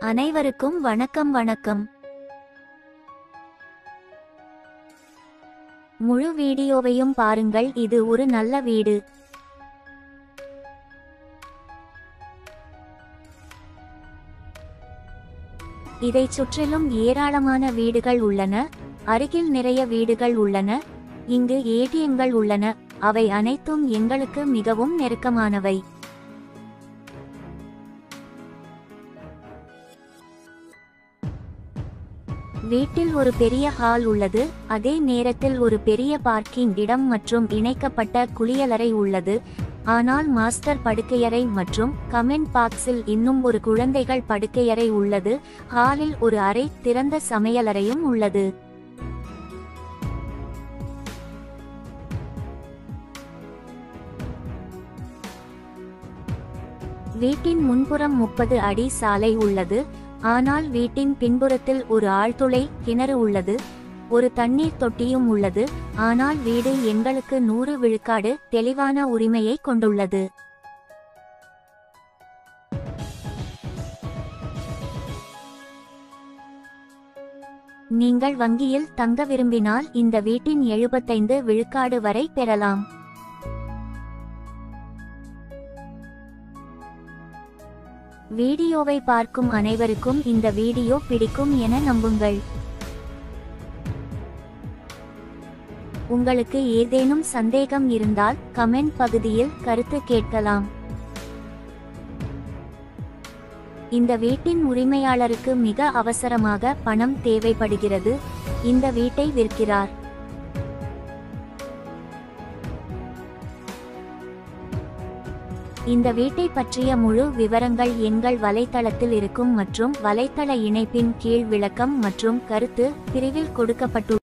அனைவருக்கும் வணக்கம் வணக்கம். முழு வீடியோவையும் பாருங்கள். இது ஒரு நல்ல வீடு. இதை சுற்றிலும் ஏராளமான வீடுகள் உள்ளன. அருகில் நிறைய வீடுகள் உள்ளன. இங்கு ஏடிஎம்கள் உள்ளன. அவை அனைத்தும் எங்களுக்கு மிகவும் நெருக்கமானவை. வீட்டில் ஒரு பெரிய ஹால் உள்ளது அதே நேரத்தில் ஒரு பெரிய பார்க்கிங் இடம் மற்றும் இணைக்கப்பட்ட குளியலறை உள்ளது. ஆனால் மாஸ்டர் படுக்கையறை மற்றும் கமெண்ட் பாக்ஸில் இன்னும் ஒரு குழந்தைகள் படுக்கையறை உள்ளது. ஹாலில் ஒரு அறை திறந்த சமையலறையும் உள்ளது. வீட்டின் முன்புறம் முப்பது அடி சாலை உள்ளது. ஆனால் வீட்டின் பின்புறத்தில் ஒரு ஆழ்துளை கிணறு உள்ளது ஒரு தண்ணீர் தொட்டியும் உள்ளது ஆனால் வீடு எங்களுக்கு நூறு விழுக்காடு தெளிவான உரிமையை கொண்டுள்ளது. நீங்கள் வங்கியில் தங்க விரும்பினால் இந்த வீட்டின் எழுபத்தைந்து விழுக்காடு வரை பெறலாம். வீடியோவை பார்க்கும் அனைவருக்கும் இந்த வீடியோ பிடிக்கும் என நம்புங்கள். உங்களுக்கு ஏதேனும் சந்தேகம் இருந்தால் கமெண்ட் பகுதியில் கருத்து கேட்கலாம். இந்த வீட்டின் உரிமையாளருக்கு மிக அவசரமாக பணம் தேவைப்படுகிறது. இந்த வீட்டை விற்கிறார். இந்த வீட்டை பற்றிய முழு விவரங்கள் எங்கள் வலைத்தளத்தில் இருக்கும் மற்றும் வலைத்தள இணைப்பின் கீழ் விளக்கம் மற்றும் கருத்து பிரிவில் கொடுக்கப்பட்டுள்ளது.